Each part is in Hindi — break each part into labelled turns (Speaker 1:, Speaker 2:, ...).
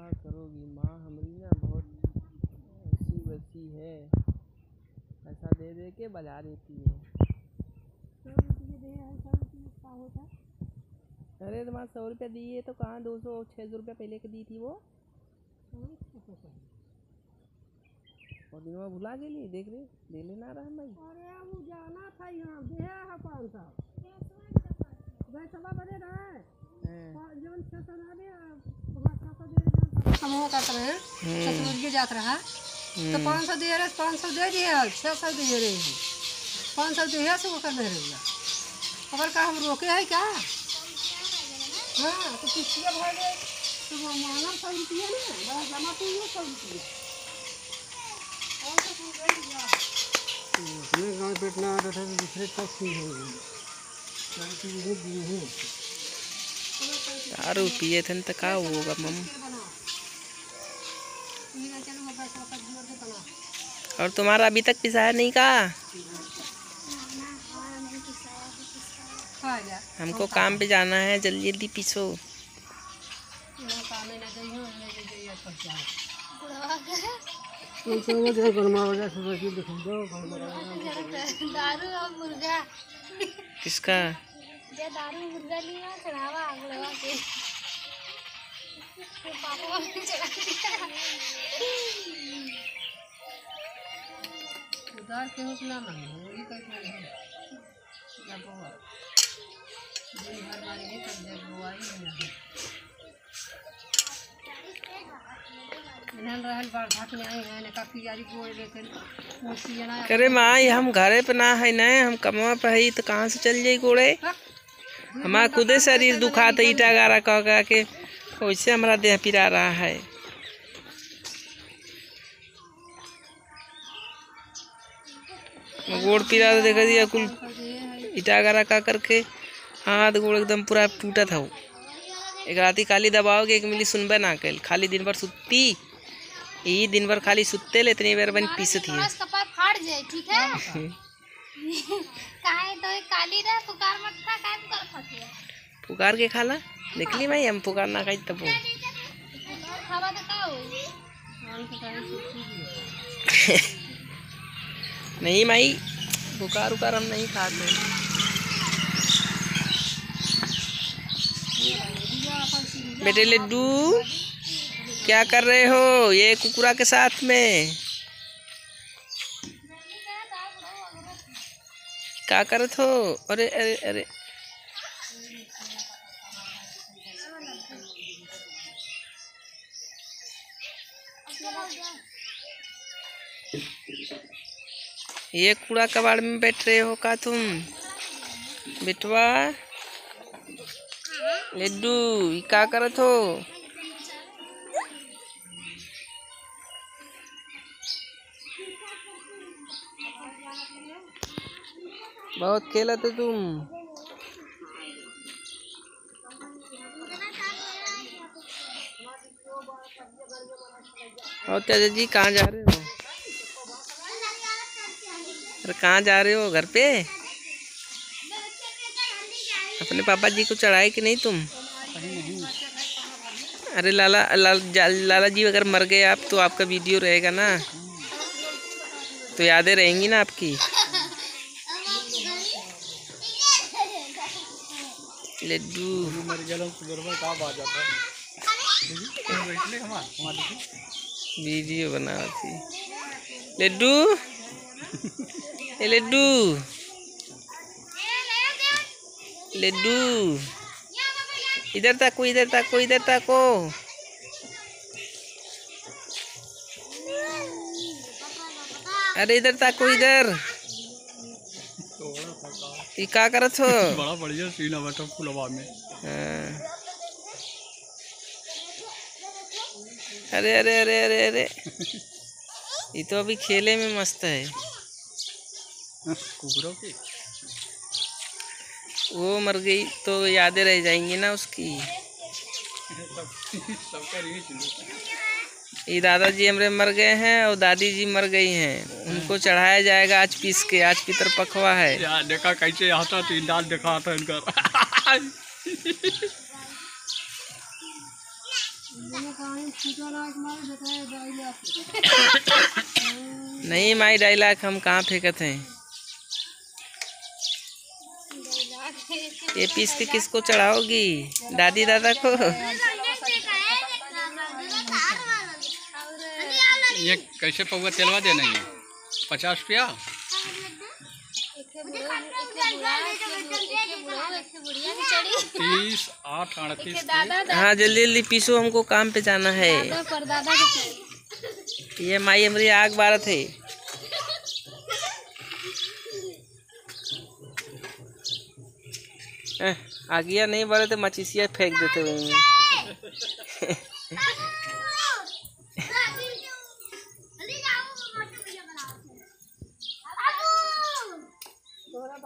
Speaker 1: सौ रुपये दे है। सौ रुपये का है।
Speaker 2: अरे तुम्हारा सौ रुपया दिए तो कहाँ दो सौ छः सौ रुपया पहले के दी थी वो? और दिन में भुला गेली देख रे दे लेना रहा भाई।
Speaker 1: अरे वो जाना था यहाँ। दे है पाँच सौ वैसवा बजे रहे।
Speaker 2: हाँ।
Speaker 1: जवन छः सौ ना दे पाँच सौ दे रहे समूह रहे जात रहा। तो पाँच सौ रहे पाँच सौ दे दिए छः सौ दे रहे। पाँच सौ दे से वो कर दे अगर का हम रोके है क्या? हाँ तो भर दे तो वो मांगम सौ रुपये ना बड़ा जमा तो ये सौ रुपये
Speaker 3: अपने गाँव बैठना आता था तो दूसरे हो गई।
Speaker 2: पिए थे तो का होगा मम और तुम्हारा अभी तक पिसाया नहीं का? हमको काम पे जाना है, जल्दी जल्दी
Speaker 4: मुर्गा
Speaker 2: किसका?
Speaker 4: दारू मुर्गा लिया चढ़ावा
Speaker 1: उधार के हो ना मांगे वही कर रहे हैं जब वो दिन भर मारेंगे तब जब वो आई हैं जना
Speaker 2: करे माँ, ये हम घरे पे ना है, न हम कमवा पे है तो कहाँ से चल जाई गोड़े? हमारा खुदे शरीर दुखाता, ईटा गारा कह के। वैसे हमारा देह पिरा रहा है। गोड़ पिरा तो देखा दिया कुल ईटा गारा का करके हाथ गोड़ एकदम पूरा टूटा था वो। एक राती खाली दबाओगे एक मिली सुनबे ना कल खाली दिन भर सुत्ती यही दिन भर खाली सुत्ते ले इतनी बार बन पीसती
Speaker 4: थोड़ा सा कपार फाड़ जाए ठीक है? काहे तो काली रह पुकार मत था काहे पुकार खाती है।
Speaker 2: पुकार के खाला? देखली भाई, हम पुकार ना खाई तब नहीं माई, पुकार उकार हम नहीं खाते। बेटे लड्डू, क्या कर रहे हो? ये कुकुरा के साथ में। क्या करत हो? अरे अरे अरे। ये कूड़ा कबाड़ में बैठ रहे हो का तुम? बेटवा लड्डू क्या करत हो? बहुत खेलत हो तुम। और चाचा जी कहाँ जा रहे हो? अरे कहाँ जा रहे हो घर पे? अपने पापा जी को चढ़ाए कि नहीं तुम? अरे लाला लाल जा- लाला जी अगर मर गए आप तो आपका वीडियो रहेगा ना? तो यादें रहेंगी ना आपकी? लड्डू।
Speaker 3: मर गया
Speaker 2: वीडियो बना थी लड्डू? ए लड्डू। लड्डू। इधर ताको इधर ताको इधर ताको। अरे इधर ताको इधर। ये का करत हो?
Speaker 3: बड़ा बढ़िया सीन है बैठा फुलवा में।
Speaker 2: हाँ। अरे अरे अरे अरे अरे। ये तो अभी खेले में मस्त है।
Speaker 3: कुकुरों की?
Speaker 2: वो मर गई तो यादें रह जाएँगी ना उसकी। ये दादाजी हमारे मर गए हैं और दादी जी मर गई हैं। उनको चढ़ाया जाएगा आज पीस के आज पितर पखवा है।
Speaker 3: देखा कैसे आता तीन दाल देखा आता इनका।
Speaker 2: नहीं, माई डायलाग हम कहाँ फेंकत हैं? ये पीस के किसको चढ़ाओगी? दादी दादा को?
Speaker 3: ये कैसे पौवा तेलवा देना है? पचास रुपया? तीस आठ अड़तीस
Speaker 2: हाँ जल्दी जल्दी पीसो हमको काम पे जाना है।
Speaker 4: परदादा के
Speaker 2: ये माई हमारी आग बारत है आगिया नहीं बढ़े तो मचिसिया फेंक देते हुए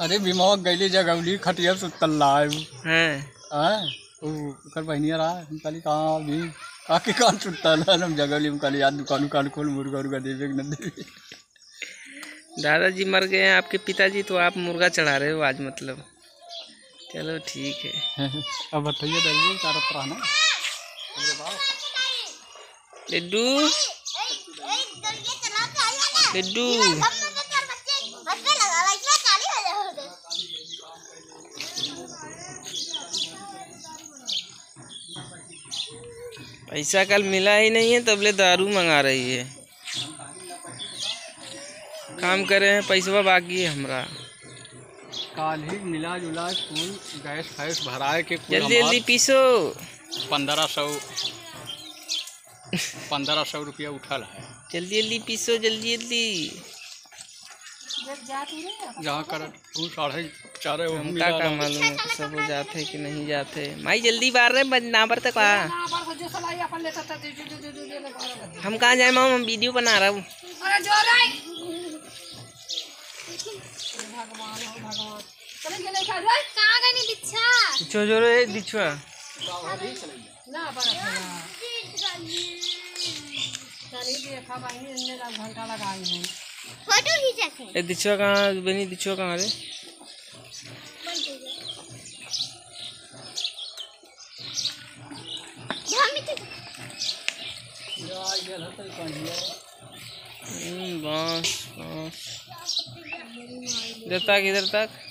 Speaker 3: अरे बीमार गईली जगवली खटिया सुतल लाए
Speaker 2: हाँ
Speaker 3: हाँ। वो ओकर बहनिया रहा हम कहली कहाँ भी काके कान सुतल है? हम जगवली हम कहली यार दुकान उकान खोल मुर्गा उर्गा देवे न देवे?
Speaker 2: दादाजी मर गए हैं आपके पिताजी तो आप मुर्गा चढ़ा रहे हो आज मतलब। चलो ठीक है।
Speaker 3: अब बताइए दरिए तारा रहना
Speaker 2: लड्डू लड्डू पैसा कल मिला ही नहीं है तबले दारू मंगा रही है। काम कर रहे हैं पैसा बाकी है हमरा।
Speaker 3: काल ही मिला जुला कुल गैस फैस भराए के
Speaker 2: जल्दी जल्दी पीसो।
Speaker 3: पंद्रह सौ पंद्रह सौ रुपया उठल है।
Speaker 2: जल्दी जल्दी पीसो जल्दी जल्दी।
Speaker 3: जहाँ कर साढ़े चार
Speaker 2: हमका का मालूम है सब जाते कि नहीं जाते। माई जल्दी बार रहे ना पर तक आ हम कहाँ जाए माम? हम वीडियो बना रहा हूँ।
Speaker 1: जो हो
Speaker 2: जो रे दिछुआ
Speaker 1: ना देखा भाई इन्ने दस घंटा लगाई है
Speaker 4: फ़ोटो खींचे
Speaker 2: ए दिछुआ कहाँ बनी दिछुआ कहाँ रे? बस बस। इधर तक इधर तक।